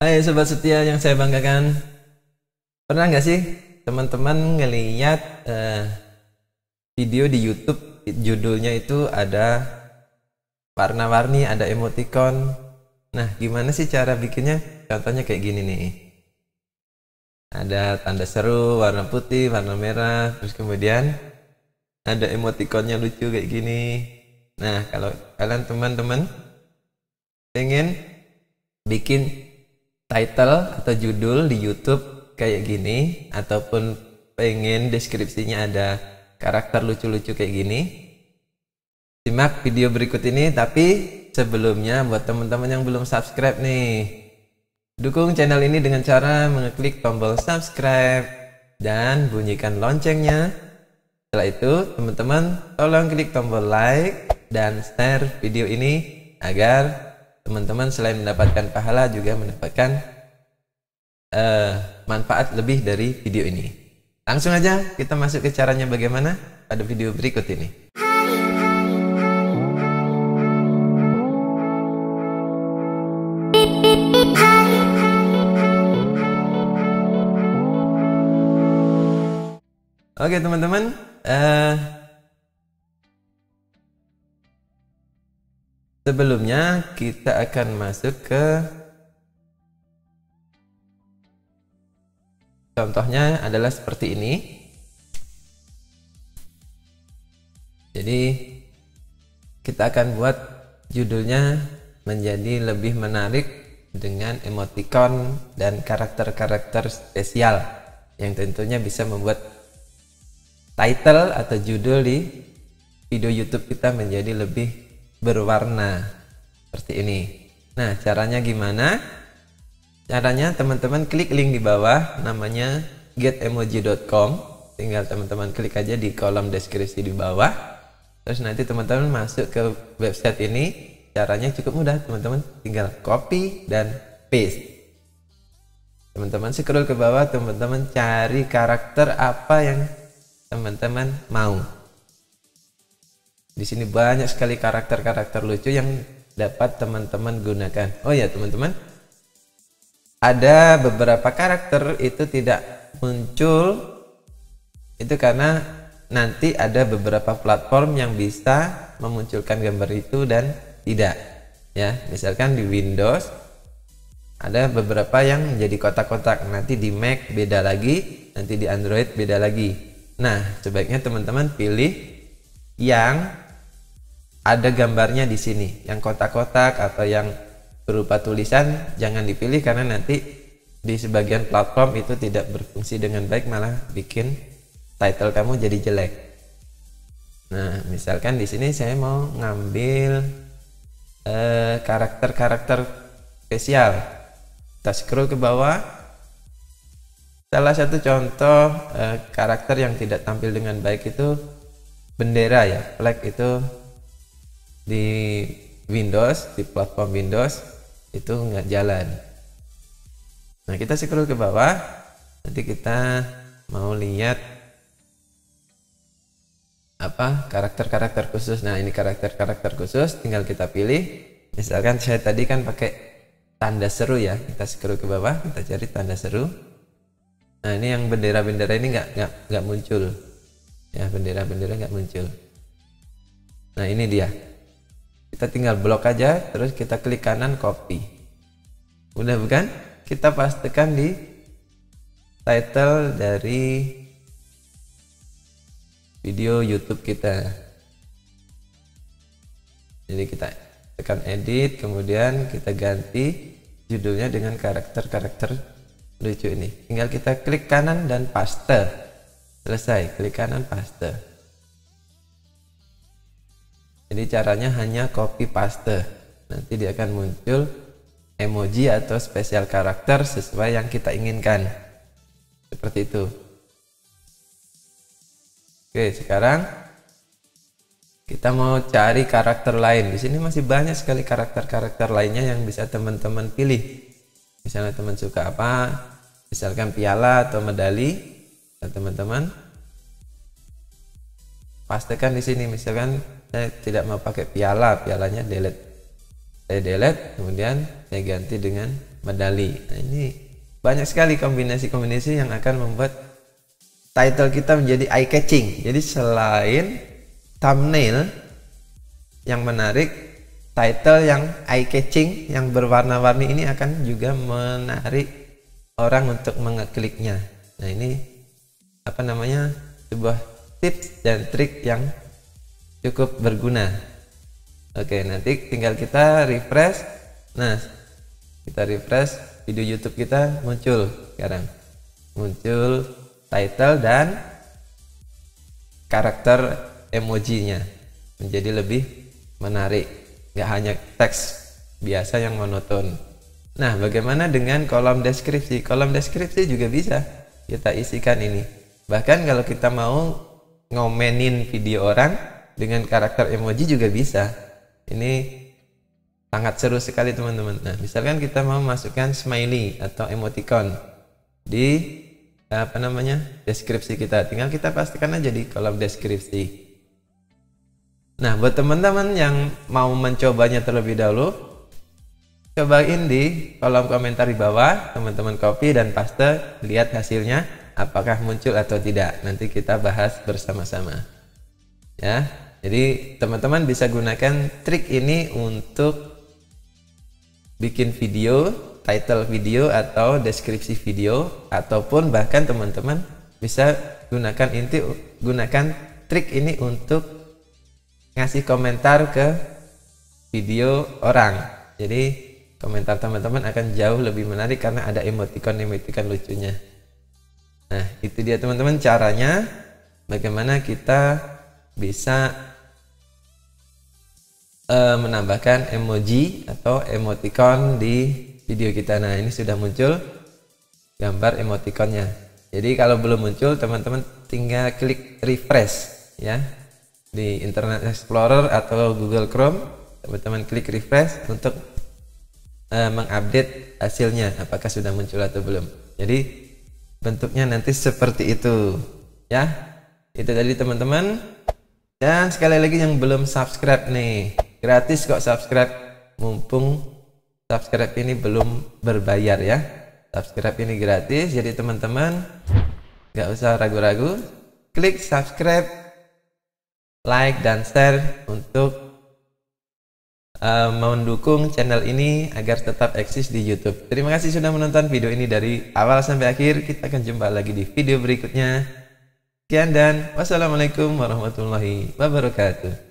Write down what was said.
Hai sobat setia yang saya banggakan. Pernah nggak sih teman-teman ngeliat uh, video di YouTube judulnya itu ada warna-warni, ada emoticon. Nah, gimana sih cara bikinnya? Contohnya kayak gini nih. Ada tanda seru, warna putih, warna merah, terus kemudian ada emoticonnya lucu kayak gini. Nah, kalau kalian teman-teman pengen bikin title atau judul di YouTube kayak gini ataupun pengen deskripsinya ada karakter lucu-lucu kayak gini simak video berikut ini. Tapi sebelumnya buat teman-teman yang belum subscribe nih dukung channel ini dengan cara mengeklik tombol subscribe dan bunyikan loncengnya. Setelah itu teman-teman tolong klik tombol like dan share video ini agar teman-teman selain mendapatkan pahala juga mendapatkan uh, manfaat lebih dari video ini. Langsung aja kita masuk ke caranya bagaimana pada video berikut ini. Oke teman-teman, uh, Sebelumnya kita akan masuk ke contohnya adalah seperti ini. Jadi kita akan buat judulnya menjadi lebih menarik dengan emoticon dan karakter-karakter spesial yang tentunya bisa membuat title atau judul di video YouTube kita menjadi lebih berwarna seperti ini. Nah, caranya gimana? Caranya teman-teman klik link di bawah namanya getemoji.com. Tinggal teman-teman klik aja di kolom deskripsi di bawah. Terus nanti teman-teman masuk ke website ini. Caranya cukup mudah, teman-teman. Tinggal copy dan paste. Teman-teman scroll ke bawah, teman-teman cari karakter apa yang teman-teman mau. Di sini banyak sekali karakter-karakter lucu yang dapat teman-teman gunakan. Oh ya, teman-teman. Ada beberapa karakter itu tidak muncul itu karena nanti ada beberapa platform yang bisa memunculkan gambar itu dan tidak. Ya, misalkan di Windows ada beberapa yang menjadi kotak-kotak. Nanti di Mac beda lagi, nanti di Android beda lagi. Nah, sebaiknya teman-teman pilih yang ada gambarnya di sini. Yang kotak-kotak atau yang berupa tulisan jangan dipilih karena nanti di sebagian platform itu tidak berfungsi dengan baik malah bikin title kamu jadi jelek. Nah misalkan di sini saya mau ngambil eh, karakter-karakter uh, spesial. Kita scroll ke bawah. Salah satu contoh uh, karakter yang tidak tampil dengan baik itu bendera ya. Flag itu di Windows di platform Windows itu nggak jalan. Nah kita scroll ke bawah. Nanti kita mau lihat apa karakter-karakter khusus. Nah ini karakter-karakter khusus tinggal kita pilih. Misalkan saya tadi kan pakai tanda seru ya. Kita scroll ke bawah kita cari tanda seru. Nah ini yang bendera-bendera ini nggak nggak muncul ya bendera-bendera nggak muncul. Nah ini dia. Kita tinggal blok aja terus kita klik kanan copy. Udah bukan? Kita pastikan di title dari video YouTube kita. Jadi kita tekan edit kemudian kita ganti judulnya dengan karakter-karakter lucu ini. Tinggal kita klik kanan dan paste selesai klik kanan paste jadi caranya hanya copy paste. Nanti dia akan muncul emoji atau spesial karakter sesuai yang kita inginkan. Seperti itu. Oke, sekarang kita mau cari karakter lain. Di sini masih banyak sekali karakter-karakter lainnya yang bisa teman-teman pilih. Misalnya teman suka apa? Misalkan piala atau medali, teman-teman pastikan di sini misalkan saya tidak mau pakai piala pialanya delete. Saya delete kemudian saya ganti dengan medali. Nah ini banyak sekali kombinasi-kombinasi yang akan membuat title kita menjadi eye catching. Jadi selain thumbnail yang menarik title yang eye catching yang berwarna-warni ini akan juga menarik orang untuk mengekliknya. Nah ini apa namanya sebuah tips dan trik yang cukup berguna. Oke nanti tinggal kita refresh. Nah kita refresh video YouTube kita muncul sekarang. Muncul title dan karakter emojinya menjadi lebih menarik. Nggak hanya teks biasa yang monoton. Nah bagaimana dengan kolom deskripsi? Kolom deskripsi juga bisa kita isikan ini bahkan kalau kita mau ngomenin video orang dengan karakter emoji juga bisa. Ini sangat seru sekali teman-teman. Nah misalkan kita mau masukkan smiley atau emoticon di apa namanya deskripsi kita. Tinggal kita pastikan aja di kolom deskripsi. Nah buat teman-teman yang mau mencobanya terlebih dahulu cobain di kolom komentar di bawah teman-teman copy dan paste lihat hasilnya apakah muncul atau tidak. Nanti kita bahas bersama-sama. Ya jadi teman-teman bisa gunakan trik ini untuk bikin video title video atau deskripsi video ataupun bahkan teman-teman bisa gunakan inti gunakan trik ini untuk ngasih komentar ke video orang. Jadi komentar teman-teman akan jauh lebih menarik karena ada emoticon-emoticon lucunya Nah, itu dia teman-teman caranya bagaimana kita bisa uh, menambahkan emoji atau emoticon di video kita. Nah, ini sudah muncul gambar emoticonnya. Jadi kalau belum muncul, teman-teman tinggal klik refresh ya di Internet Explorer atau Google Chrome. Teman-teman klik refresh untuk uh, mengupdate hasilnya apakah sudah muncul atau belum. Jadi bentuknya nanti seperti itu ya. Itu tadi teman-teman. Dan sekali lagi yang belum subscribe nih gratis kok subscribe. Mumpung subscribe ini belum berbayar ya. Subscribe ini gratis jadi teman-teman nggak usah ragu-ragu. Klik subscribe like dan share untuk uh, mendukung channel ini agar tetap eksis di YouTube. Terima kasih sudah menonton video ini dari awal sampai akhir. Kita akan jumpa lagi di video berikutnya. Sekian dan wassalamualaikum warahmatullahi wabarakatuh.